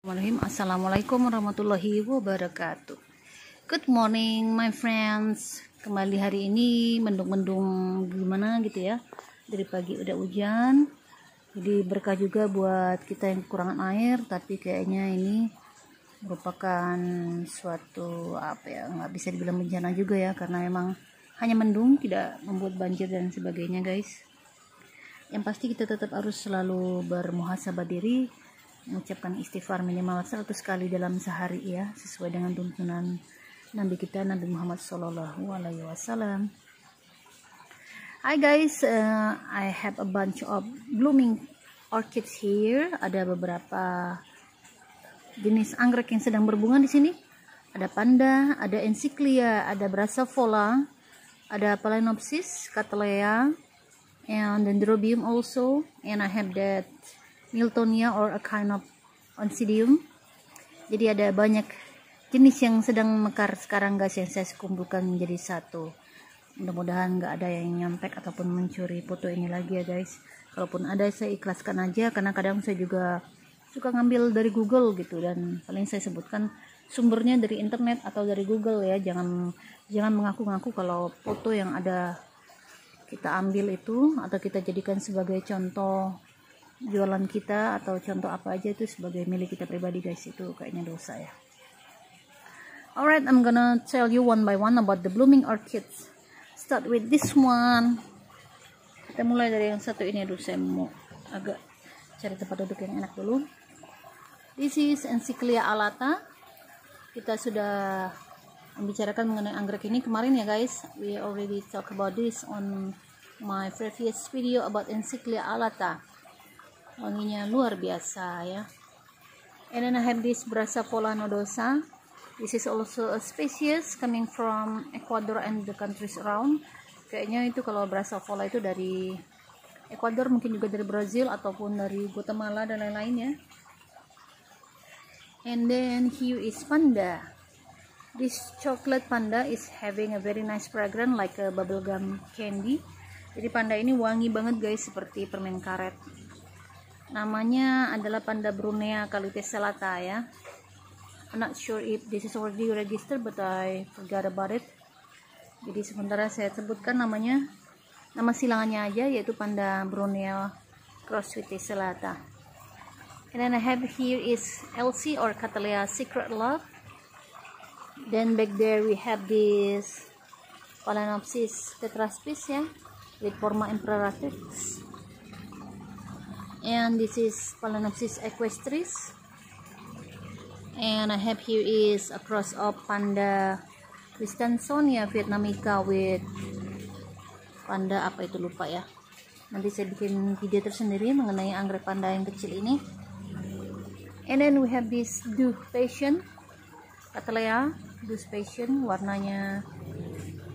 Assalamualaikum warahmatullahi wabarakatuh. Good morning my friends. Kembali hari ini mendung-mendung gimana gitu ya. Dari pagi udah hujan. Jadi berkah juga buat kita yang kekurangan air. Tapi kayaknya ini merupakan suatu apa ya nggak bisa dibilang bencana juga ya karena memang hanya mendung tidak membuat banjir dan sebagainya guys yang pasti kita tetap harus selalu bermuhasabah diri mengucapkan istighfar minimal 100 kali dalam sehari ya sesuai dengan tuntunan Nabi kita Nabi Muhammad Sallallahu Alaihi Wasallam. Hi guys, uh, I have a bunch of blooming orchids here. Ada beberapa jenis anggrek yang sedang berbunga di sini. Ada panda, ada encyclia, ada brassavola, ada phalaenopsis, cattleya, and dendrobium also. And I have that Miltonia or a kind of Oncidium. Jadi ada banyak jenis yang sedang mekar sekarang guys yang saya kumpulkan menjadi satu. Mudah-mudahan nggak ada yang nyampek ataupun mencuri foto ini lagi ya guys. Kalaupun ada saya ikhlaskan aja karena kadang saya juga suka ngambil dari Google gitu dan paling saya sebutkan sumbernya dari internet atau dari Google ya. Jangan jangan mengaku-ngaku kalau foto yang ada kita ambil itu atau kita jadikan sebagai contoh jualan kita atau contoh apa aja itu sebagai milik kita pribadi guys. Itu kayaknya dosa ya. Alright I'm gonna tell you one by one about the blooming orchids. Start with this one. Kita mulai dari yang satu ini. Dulu saya mau agak cari tempat duduk yang enak dulu. This is Encyclia alata. Kita sudah membicarakan mengenai anggrek ini kemarin ya guys. We already talk about this on my previous video about Encyclia alata wanginya luar biasa ya. And then I have this Brassavola nodosa. This is also a species coming from Ecuador and the countries around. Kayaknya itu kalau Brassavola itu dari Ecuador mungkin juga dari Brazil ataupun dari Guatemala dan lain-lain ya. And then here is panda. This chocolate panda is having a very nice fragrance like a bubblegum candy. Jadi panda ini wangi banget guys seperti permen karet namanya adalah panda brunea salata ya. I'm not sure if this is already registered but I forgot about it. Jadi sementara saya sebutkan namanya nama silangannya aja yaitu panda brunea salata and then I have here is Elsie or Catalea secret love. Then back there we have this Phalaenopsis tetraspis ya with forma imperatrix and this is Phalaenopsis equestris. And I have here is a cross of Panda Christensonia Vietnamica with panda apa itu lupa ya. Nanti saya bikin video tersendiri mengenai anggrek panda yang kecil ini. And then we have this Du Passion Cattleya Du Passion warnanya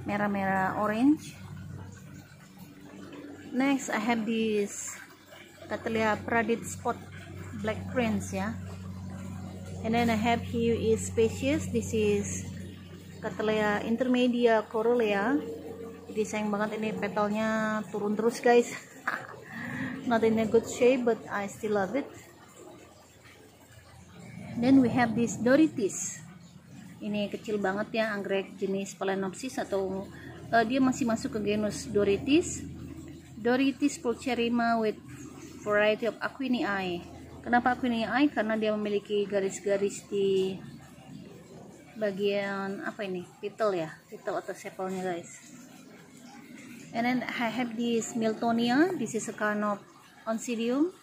merah-merah orange. Next I have this Cattleya Pradit Spot Black Prince ya. And then I have here is species. This is Cattleya Intermedia Corolea. Jadi sayang banget ini petalnya turun terus guys. Not in a good shape but I still love it. Then we have this Doritis. Ini kecil banget ya anggrek jenis Phalaenopsis atau uh, dia masih masuk ke genus Doritis. Doritis pulcherrima with variety of Aquinii. Kenapa Aquinii? Karena dia memiliki garis-garis di bagian apa ini? Petal ya, petal atau sepalnya guys. And then I have this Miltonia. This is a kind of oncidium.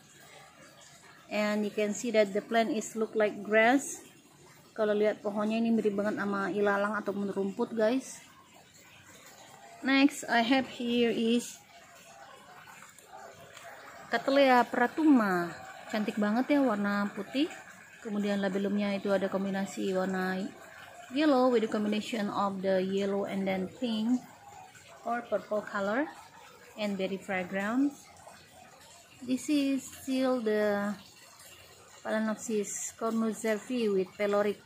And you can see that the plant is look like grass. Kalau lihat pohonnya ini mirip banget sama ilalang atau rumput guys. Next I have here is Cattleya pratuma. Cantik banget ya warna putih. Kemudian labellumnya itu ada kombinasi warna yellow with the combination of the yellow and then pink or purple color and very fragrant. This is still the Phalaenopsis cornucervi with peloric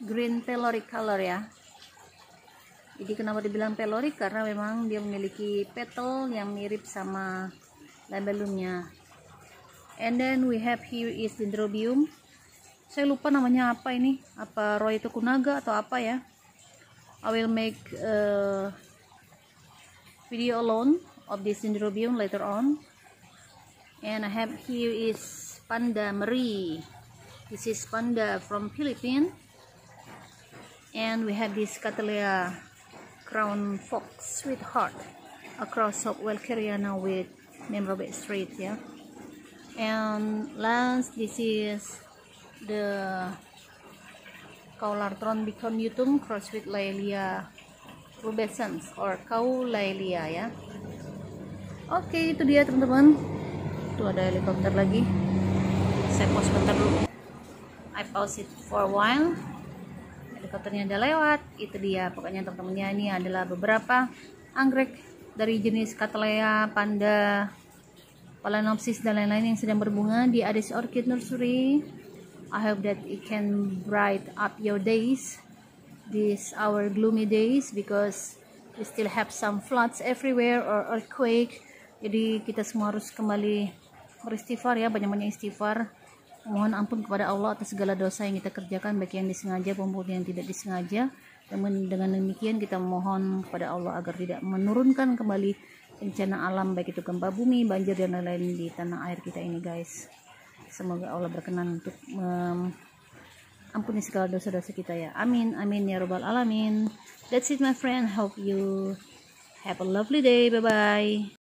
green peloric color ya. Jadi kenapa dibilang peloric? Karena memang dia memiliki petal yang mirip sama labellumnya and then we have here is dendrobium. Saya lupa namanya apa ini. Apa Roy Tokunaga atau apa ya? I will make a video alone of this dendrobium later on. And I have here is Panda Marie. This is Panda from Philippines. And we have this Cattleya crown fox sweetheart across of Welkeriana with Memrobet Street yeah and last this is the Caulartron Bicon Utum cross with Laelia rubescens or Caulaelia ya. Oke okay, itu dia teman-teman. Tuh ada helikopter lagi. Saya pause bentar dulu. I pause it for a while. Helikopternya udah lewat itu dia. Pokoknya teman-temannya ini adalah beberapa anggrek dari jenis Cattleya, Panda, Phalaenopsis dan lain-lain yang sedang berbunga di Addis Orchid Nursery. I hope that it can bright up your days, these our gloomy days because we still have some floods everywhere or earthquake. Jadi kita semua harus kembali beristighfar ya, banyak-banyak istighfar. Mohon ampun kepada Allah atas segala dosa yang kita kerjakan, baik yang disengaja maupun yang tidak disengaja. Dan dengan demikian kita mohon kepada Allah agar tidak menurunkan kembali bencana alam baik itu gempa bumi, banjir dan lain-lain di tanah air kita ini guys. Semoga Allah berkenan untuk um, ampuni segala dosa-dosa kita ya. Amin, amin ya robbal alamin. That's it my friend. Hope you have a lovely day. Bye bye.